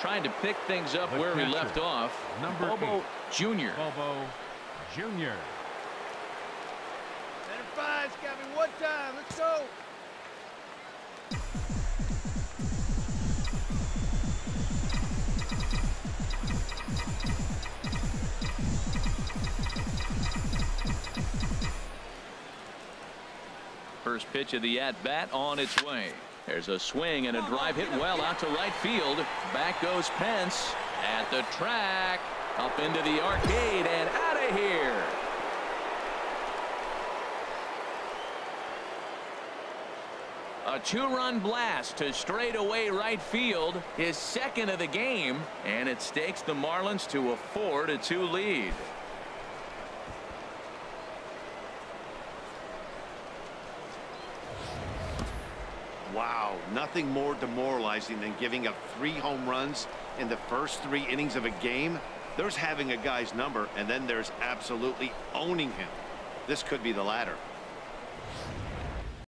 trying to pick things up The where he catcher, left off. number Bobo eight. Jr. Bobo Jr. Center five's got me one time. Let's go. First pitch of the at-bat on its way. There's a swing and a drive hit well out to right field. Back goes Pence at the track. Up into the arcade and out of here. A two-run blast to straightaway right field, his second of the game, and it stakes the Marlins to a 4-2 lead. Wow, nothing more demoralizing than giving up three home runs in the first three innings of a game. There's having a guy's number, and then there's absolutely owning him. This could be the latter.